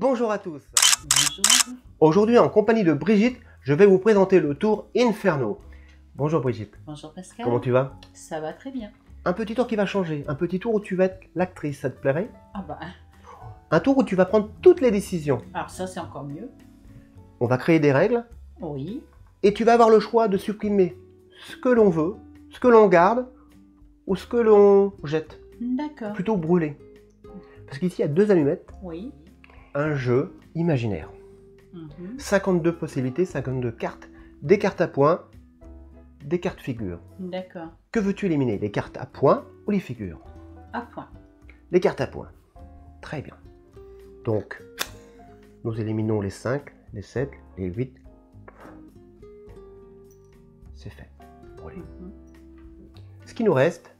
à tous. Bonjour. Aujourd'hui, en compagnie de Brigitte, je vais vous présenter le tour Inferno. Bonjour Brigitte, Bonjour Pascal. comment tu vas? Ça va très bien. Un petit tour qui va changer, un petit tour où tu vas être l'actrice, ça te plairait? Ah bah, Un tour où tu vas prendre toutes les décisions. alors ça c'est encore mieux. On va créer des règles Oui. et tu vas avoir le choix de supprimer ce que l'on veut, ce que l'on garde ou ce que l'on jette. D'accord. Plutôt brûler. Parce qu'ici, il y a deux allumettes, Oui. Un jeu imaginaire. Mhm. 52 possibilités, 52 cartes, des cartes à points, des cartes figures. D'accord. Que veux-tu éliminer Les cartes à points ou les figures? À point. Les cartes à points. Très bien. Donc, nous éliminons les 5, les 7, les 8. C'est fait. Brûlé. Mhm. Ce qui nous reste,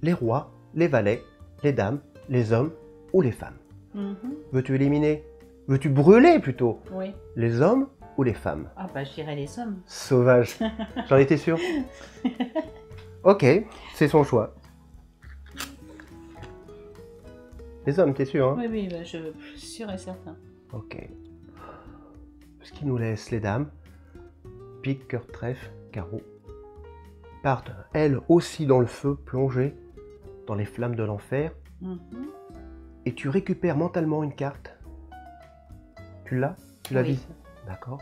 les rois, les valets, les dames, les hommes ou les femmes. Mhm. Veux-tu éliminer? Veux-tu brûler plutôt? Oui. Les hommes ou les femmes? Ah bah je dirais les hommes. Sauvage. J'en étais sûr. Ok, c'est son choix. Les hommes, t'es sûr hein? Oui, oui, bah, je suis sûr et certain. Ok. Ce qui nous laisse les dames, pique, cœur, trèfle, carreau, partent elles aussi dans le feu, plongées dans les flammes de l'enfer, Mhm. Et tu récupères mentalement une carte. Tu l'as? Tu l'as Oui. vue? D'accord.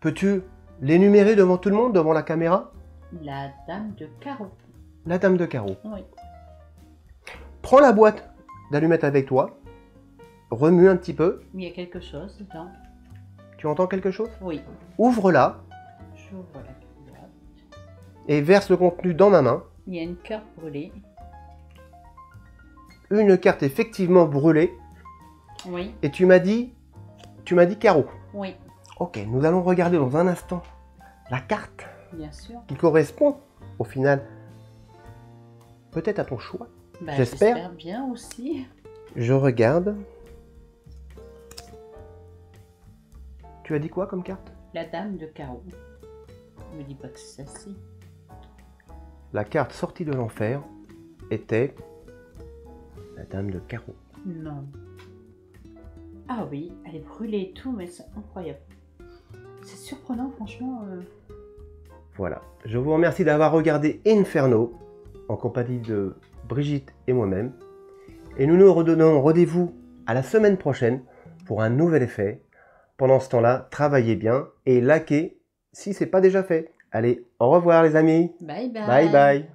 Peux-tu l'énumérer devant tout le monde, devant la caméra? La dame de carreau. La dame de carreau. Oui. Prends la boîte d'allumettes avec toi, remue un petit peu. Il y a quelque chose dedans. Tu entends quelque chose? Oui. Ouvre-la J'ouvre la boîte. et verse le contenu dans ma main. Il y a une carte brûlée. Une carte effectivement brûlée. Oui. Et tu m'as dit, tu m'as dit carreau. Oui. Ok, nous allons regarder dans un instant la carte Bien sûr. qui correspond au final peut-être à ton choix. Bah, J'espère. J'espère bien aussi. Je regarde. Tu as dit quoi comme carte? La dame de carreau. Ne me dis pas que c'est celle-ci. La carte sortie de l'enfer était la dame de carreau. Non. Ah oui, elle est brûlée et tout, mais c'est incroyable. C'est surprenant, franchement. euh. Voilà. Je vous remercie d'avoir regardé Inferno en compagnie de Brigitte et moi-même. Et nous nous redonnons rendez-vous à la semaine prochaine pour un nouvel effet. Pendant ce temps-là, travaillez bien et likez si ce n'est pas déjà fait. Allez, au revoir les amis. Bye bye. Bye bye.